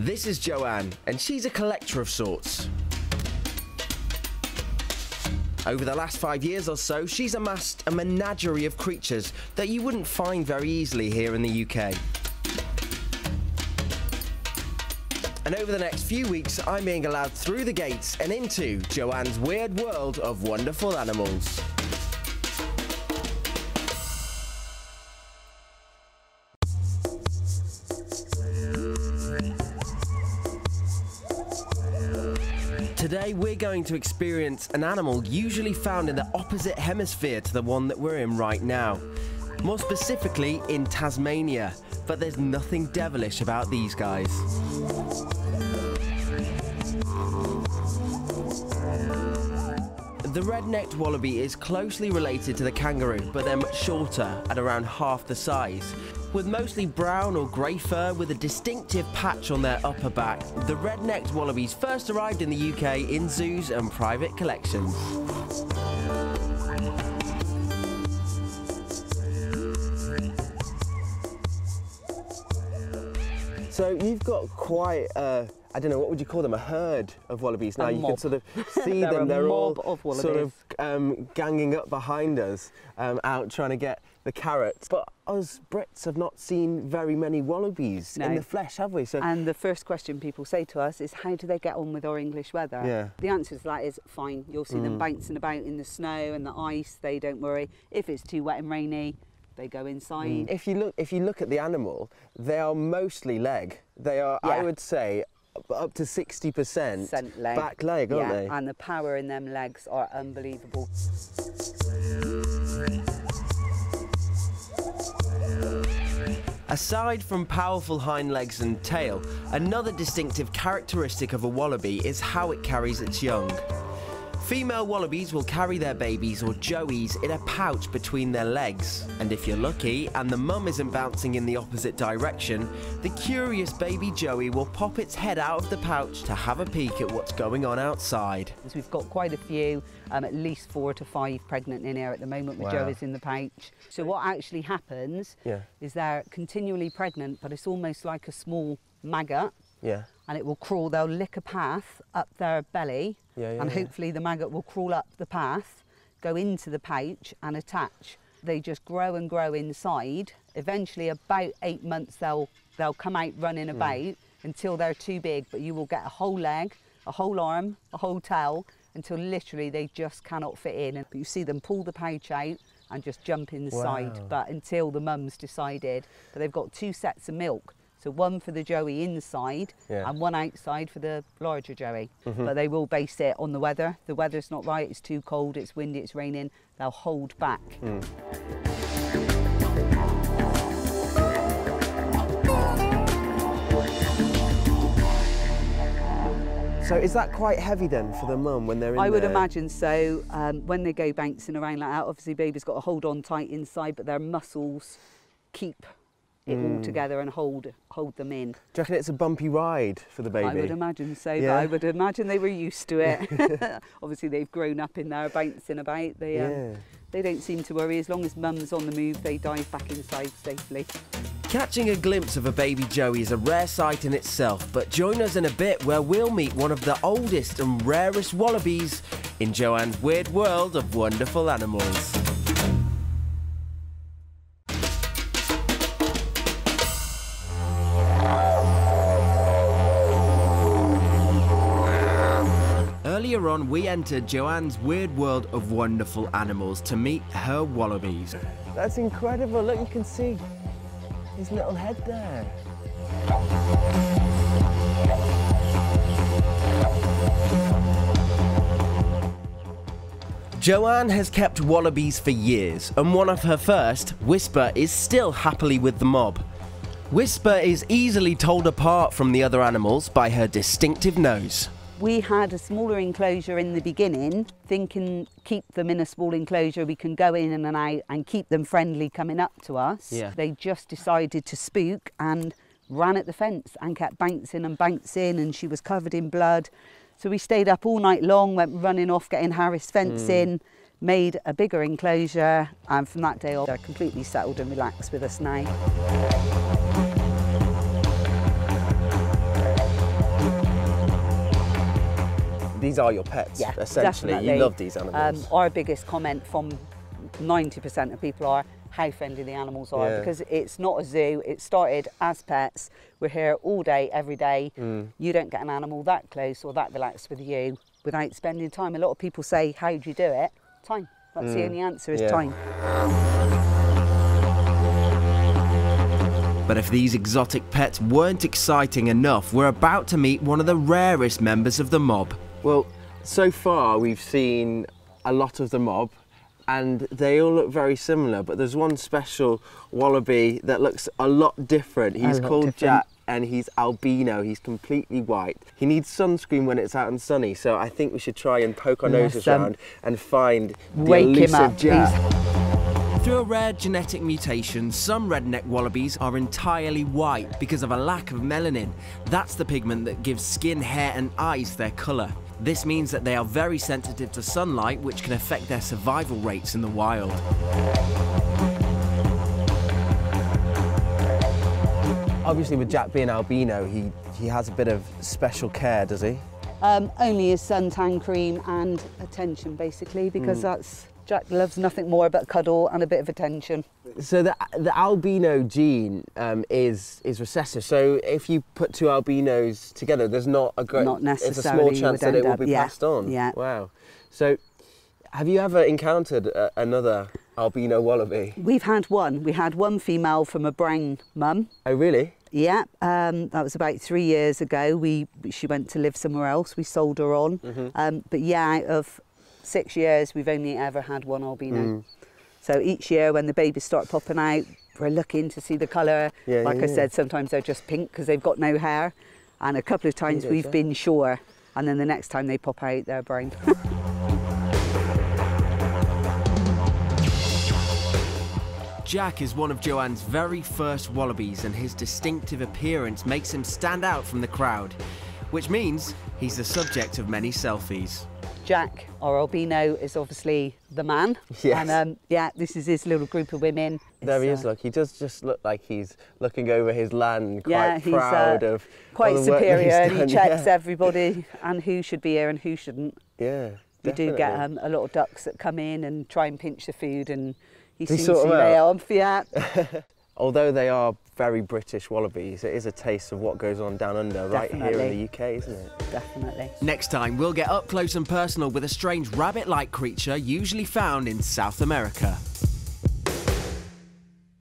This is Joanne, and she's a collector of sorts. Over the last five years or so, she's amassed a menagerie of creatures that you wouldn't find very easily here in the UK. And over the next few weeks, I'm being allowed through the gates and into Joanne's weird world of wonderful animals. Today we're going to experience an animal usually found in the opposite hemisphere to the one that we're in right now. More specifically in Tasmania, but there's nothing devilish about these guys. The red-necked wallaby is closely related to the kangaroo, but they're much shorter at around half the size. With mostly brown or grey fur with a distinctive patch on their upper back, the red-necked wallabies first arrived in the UK in zoos and private collections. So you've got quite a, I don't know, what would you call them, a herd of wallabies now? You can sort of see them, they're all of sort of um, ganging up behind us, um, out trying to get the carrots. But us Brits have not seen very many wallabies in the flesh, have we? So And the first question people say to us is, how do they get on with our English weather? Yeah. Mm. The answer to that is fine. You'll see them bouncing about in the snow and the ice. They don't worry. If it's too wet and rainy, they go inside. Mm. if you look, if you look at the animal, they are mostly leg. They are, I would say, up to 60% Scent leg. back leg, aren't yeah, they? and the power in them legs are unbelievable. Aside from powerful hind legs and tail, another distinctive characteristic of a wallaby is how it carries its young. Female wallabies will carry their babies or joeys in a pouch between their legs, and if you're lucky and the mum isn't bouncing in the opposite direction, the curious baby joey will pop its head out of the pouch to have a peek at what's going on outside. We've got quite a few, um, at least four to five pregnant in here at the moment with Wow. Joey's in the pouch. So what actually happens Yeah. is they're continually pregnant, but it's almost like a small maggot Yeah. And it will crawl, they'll lick a path up their belly Yeah, yeah, and yeah. hopefully the maggot will crawl up the path, go into the pouch and attach. They just grow and grow inside. Eventually about eight months they'll, they'll come out running Hmm. about until they're too big, but you will get a whole leg, a whole arm, a whole tail until literally they just cannot fit in. But you see them pull the pouch out and just jump inside, Wow. but until the mum's decided. But they've got two sets of milk. So one for the joey inside Yeah. And one outside for the larger joey. But they will base it on the weather. The weather's not right, it's too cold, it's windy, it's raining. They'll hold back. Mm. So is that quite heavy then for the mum when they're in I would there? imagine so. Um, when they go bouncing around like that, obviously baby's got to hold on tight inside, but their muscles keep it Mm. all together and hold hold them in. Do you reckon it's a bumpy ride for the baby? I would imagine so, Yeah. but I would imagine they were used to it. obviously they've grown up in there bouncing about. They um, Yeah. they don't seem to worry. As long as mum's on the move, they dive back inside safely. Catching a glimpse of a baby joey is a rare sight in itself, but join us in a bit where we'll meet one of the oldest and rarest wallabies in Joanne's weird world of wonderful animals. On, we enter Joanne's weird world of wonderful animals to meet her wallabies. That's incredible. Look, you can see his little head there. Joanne has kept wallabies for years, and one of her first, Whisper, is still happily with the mob. Whisper is easily told apart from the other animals by her distinctive nose. We had a smaller enclosure in the beginning, thinking keep them in a small enclosure, we can go in and out and keep them friendly coming up to us. Yeah. They just decided to spook and ran at the fence and kept bouncing and bouncing and she was covered in blood. So we stayed up all night long, went running off, getting Harris fencing, hmm. made a bigger enclosure and from that day on they're completely settled and relaxed with us now. These are your pets, Yeah, essentially. definitely. You love these animals. Um, our biggest comment from 90% of people are how friendly the animals are Yeah. because it's not a zoo. It started as pets. We're here all day, every day. Mm. You don't get an animal that close or that relaxed with you without spending time. A lot of people say, How do you do it? Time. That's the only answer is Mm. Yeah. time. But if these exotic pets weren't exciting enough, we're about to meet one of the rarest members of the mob. Well, so far we've seen a lot of the mob and they all look very similar, but there's one special wallaby that looks a lot different. He's lot called different. Jack and he's albino, he's completely white. He needs sunscreen when it's out and sunny, so I think we should try and poke our Yes, noses um, around and find the wake him elusive up, Jack. please. Through a rare genetic mutation, some redneck wallabies are entirely white because of a lack of melanin. That's the pigment that gives skin, hair, and eyes their colour. This means that they are very sensitive to sunlight, which can affect their survival rates in the wild. Obviously, with Jack being albino, he, he has a bit of special care, does he? Um, only his suntan cream and attention, basically, because that's Jack loves nothing more but cuddle and a bit of attention. So the the albino gene um, is is recessive. So if you put two albinos together, there's not a great. Not necessarily It's a small chance that it will up- be yeah, passed on. yeah. Wow. So, have you ever encountered uh, another albino wallaby? We've had one. We had one female from a brown mum. Oh, really? Yeah, um, that was about three years ago. We she went to live somewhere else. We sold her on. Mm-hmm. Um, but yeah, out of six years, we've only ever had one albino. Mm. So each year, when the babies start popping out, we're looking to see the colour. Yeah, like yeah, I yeah. said, sometimes they're just pink because they've got no hair, and a couple of times Yeah, we've sure. been sure, and then the next time they pop out, they're brown. Jack is one of Joanne's very first wallabies, and his distinctive appearance makes him stand out from the crowd, which means he's the subject of many selfies. Jack, our albino, is obviously the man. Yes. And um, yeah, this is his little group of women. There he is. uh, Look, he does just look like he's looking over his land, quite yeah, he's proud uh, of quite all the work that he's superior and he checks yeah. everybody and who should be here and who shouldn't. Yeah, We do get um, a lot of ducks that come in and try and pinch the food and he They seems sort to 'em lay out? off. Yeah, Although they are very British wallabies, it is a taste of what goes on down under right here in the UK, isn't it? definitely. Next time, we'll get up close and personal with a strange rabbit like creature usually found in South America.